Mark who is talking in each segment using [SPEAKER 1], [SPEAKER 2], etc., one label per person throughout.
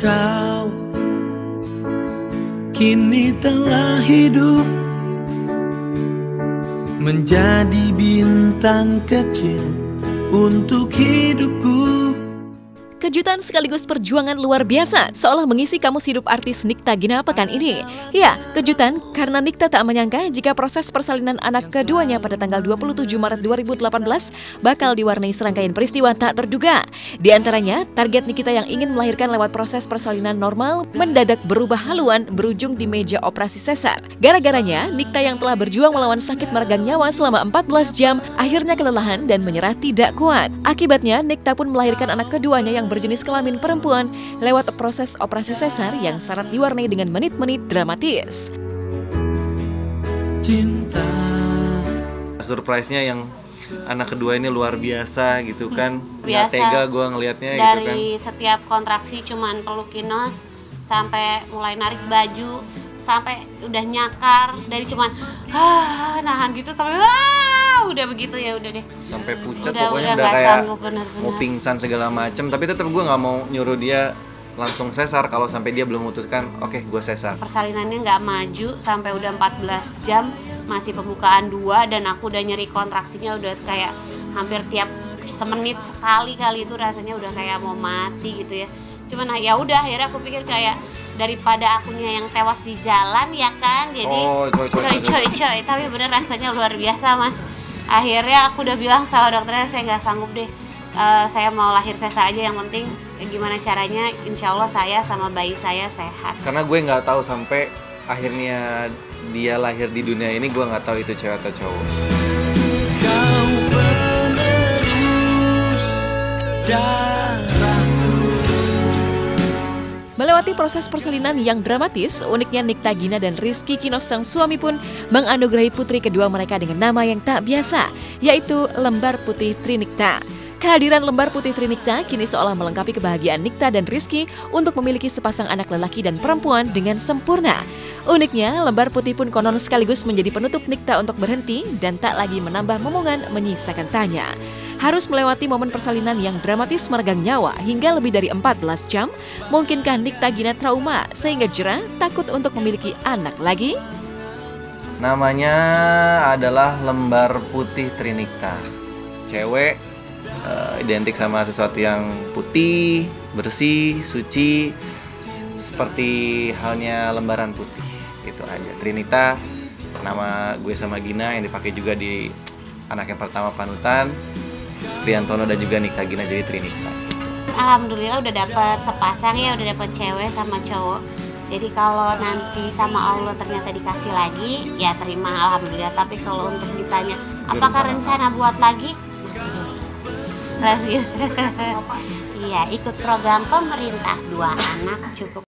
[SPEAKER 1] kau kini telah hidup menjadi bintang kecil untuk hidupku.
[SPEAKER 2] Kejutan sekaligus perjuangan luar biasa seolah mengisi kamus hidup artis Nikta Gina pekan ini. Ya, kejutan karena Nikta tak menyangka jika proses persalinan anak keduanya pada tanggal 27 Maret 2018 bakal diwarnai serangkaian peristiwa tak terduga. Di antaranya, target Nikita yang ingin melahirkan lewat proses persalinan normal mendadak berubah haluan berujung di meja operasi sesar. Gara-garanya, Nikta yang telah berjuang melawan sakit meregang nyawa selama 14 jam akhirnya kelelahan dan menyerah tidak kuat. Akibatnya, Nikta pun melahirkan anak keduanya yang berjenis kelamin perempuan lewat proses operasi sesar yang syarat diwarnai dengan menit-menit dramatis.
[SPEAKER 1] Cinta
[SPEAKER 3] Surprise-nya yang anak kedua ini luar biasa gitu kan.
[SPEAKER 4] Biasa.
[SPEAKER 3] Nggak tega gue ngelihatnya gitu kan.
[SPEAKER 4] dari setiap kontraksi cuman pelukin nos sampai mulai narik baju sampai udah nyakar dari cuman ah nahan gitu sampai ah udah begitu ya udah deh
[SPEAKER 3] Sampai pucat
[SPEAKER 4] Udah-
[SPEAKER 3] pokoknya
[SPEAKER 4] udah
[SPEAKER 3] udah kayak
[SPEAKER 4] sanggup, bener-bener.
[SPEAKER 3] mau pingsan segala macem. Tapi tetap gue nggak mau nyuruh dia langsung sesar kalau sampai dia belum memutuskan oke gue sesar.
[SPEAKER 4] persalinannya nggak maju sampai udah 14 jam masih pembukaan dua dan aku udah nyeri kontraksinya udah kayak hampir tiap semenit sekali kali itu rasanya udah kayak mau mati gitu ya cuman ya udah akhirnya aku pikir kayak daripada akunya yang tewas di jalan ya kan? Jadi
[SPEAKER 3] Oh, coy, coy, coy,
[SPEAKER 4] coy. coy tapi bener rasanya luar biasa mas. Akhirnya aku udah bilang sama dokternya saya nggak sanggup deh. Eh, saya mau lahir sesar aja yang penting eh, gimana caranya? Insya Allah saya sama bayi saya sehat.
[SPEAKER 3] Karena gue nggak tahu sampai akhirnya dia lahir di dunia ini gue nggak tahu itu cewek atau cowok.
[SPEAKER 1] kau penerus darahku
[SPEAKER 2] Melewati proses persalinan yang dramatis, uniknya Nikta Gina dan Rizky Kinos sang suami pun menganugerahi putri kedua mereka dengan nama yang tak biasa, yaitu Lembar Putih Trinikta. Kehadiran Lembar Putih Trinikta kini seolah melengkapi kebahagiaan Nikta dan Rizky untuk memiliki sepasang anak lelaki dan perempuan dengan sempurna. Uniknya, Lembar Putih pun konon sekaligus menjadi penutup Nikta untuk berhenti dan tak lagi menambah momongan menyisakan tanya. Harus melewati momen persalinan yang dramatis meregang nyawa hingga lebih dari 14 jam, mungkinkah Nikta Gina trauma sehingga jerah takut untuk memiliki anak lagi?
[SPEAKER 3] Namanya adalah lembar putih Trinikta. Cewek eh, identik sama sesuatu yang putih, bersih, suci, seperti halnya lembaran putih. Itu aja. Trinita nama gue sama Gina yang dipakai juga di anak yang pertama panutan. Triantono dan juga Nikta Gina jadi Trinita.
[SPEAKER 4] Alhamdulillah udah dapet sepasang ya, udah dapet cewek sama cowok. Jadi kalau nanti sama Allah ternyata dikasih lagi, ya terima alhamdulillah. Tapi kalau untuk ditanya apakah rencana buat lagi, masih belum. Iya, ikut program pemerintah dua anak cukup.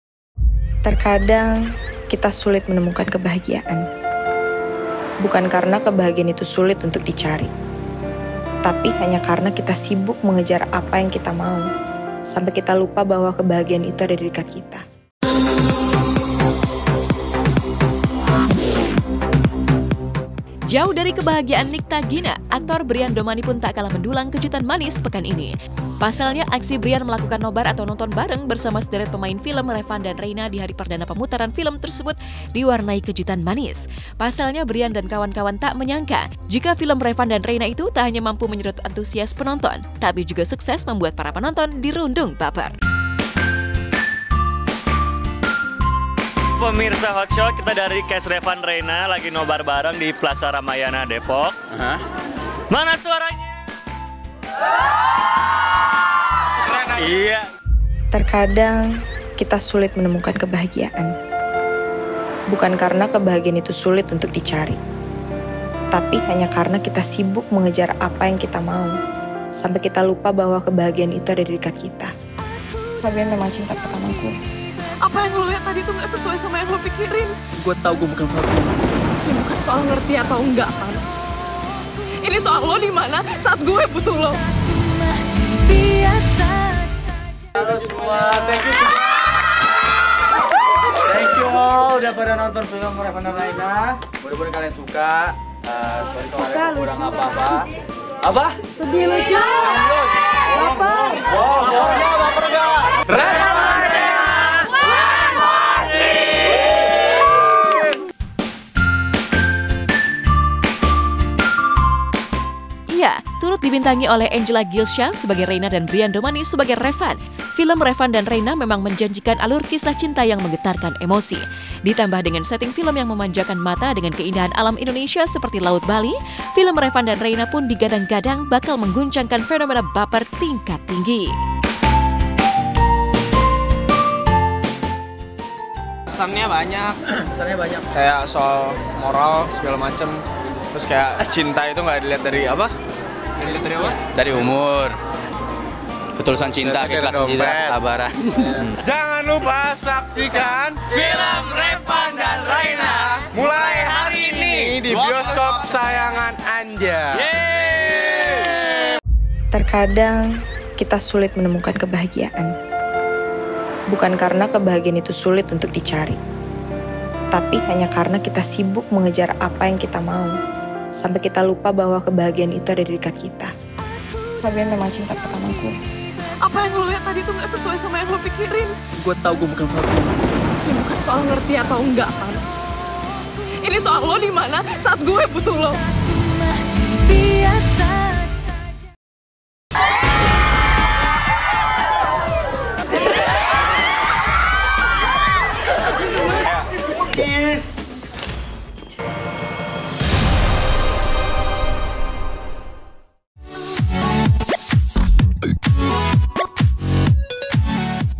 [SPEAKER 5] Terkadang kita sulit menemukan kebahagiaan. Bukan karena kebahagiaan itu sulit untuk dicari, tapi hanya karena kita sibuk mengejar apa yang kita mau, sampai kita lupa bahwa kebahagiaan itu ada di dekat kita.
[SPEAKER 2] Jauh dari kebahagiaan Nikta Gina, aktor Brian Domani pun tak kalah mendulang kejutan manis pekan ini. Pasalnya, aksi Brian melakukan nobar atau nonton bareng bersama sederet pemain film Revan dan Reina di hari perdana pemutaran film tersebut diwarnai kejutan manis. Pasalnya, Brian dan kawan-kawan tak menyangka jika film Revan dan Reina itu tak hanya mampu menyedot antusias penonton, tapi juga sukses membuat para penonton dirundung baper.
[SPEAKER 6] Pemirsa Hot Shot, kita dari Kes Revan Reina lagi nobar bareng di Plaza Ramayana Depok. Mana suaranya? Iya.
[SPEAKER 5] Terkadang kita sulit menemukan kebahagiaan. Bukan karena kebahagiaan itu sulit untuk dicari, tapi hanya karena kita sibuk mengejar apa yang kita mau, sampai kita lupa bahwa kebahagiaan itu ada di dekat kita. Fabian memang cinta pertamaku.
[SPEAKER 7] Apa yang lo lihat tadi tuh nggak sesuai sama yang lo pikirin
[SPEAKER 1] gue tahu gue bukan Fabian
[SPEAKER 7] ini bukan soal ngerti atau enggak kan ini soal lo di mana saat gue butuh lo
[SPEAKER 8] Thank you all udah pada nonton film Revan dan Raina. Mudah-mudahan kalian suka. Uh, sorry kalau ada kurang apa-apa. Apa? Sedih lucu. Apa? Wow, wow!
[SPEAKER 2] Turut dibintangi oleh Angela Gilshan sebagai Reina dan Brian Domani sebagai Revan. Film Revan dan Reina memang menjanjikan alur kisah cinta yang menggetarkan emosi. Ditambah dengan setting film yang memanjakan mata dengan keindahan alam Indonesia seperti Laut Bali, film Revan dan Reina pun digadang-gadang bakal mengguncangkan fenomena baper tingkat tinggi.
[SPEAKER 9] pesannya banyak
[SPEAKER 8] Pesannya banyak.
[SPEAKER 9] kayak soal moral segala macem terus kayak cinta itu nggak dilihat dari apa
[SPEAKER 8] dari apa?
[SPEAKER 9] dari umur ketulusan cinta keikhlasan cinta kesabaran
[SPEAKER 10] Jangan lupa saksikan film Revan dan Raina mulai hari ini di bioskop sayangan Anja.
[SPEAKER 5] Terkadang kita sulit menemukan kebahagiaan. Bukan karena kebahagiaan itu sulit untuk dicari, tapi hanya karena kita sibuk mengejar apa yang kita mau, sampai kita lupa bahwa kebahagiaan itu ada di dekat kita. Fabian memang cinta pertamaku.
[SPEAKER 7] Apa yang lo lihat tadi tuh nggak sesuai sama yang lo pikirin.
[SPEAKER 1] Gue tahu gue bukan Fatima.
[SPEAKER 7] Ini bukan soal ngerti atau enggak, Pan. Ini soal lo di mana saat gue butuh lo.
[SPEAKER 10] Cheers.